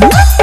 What?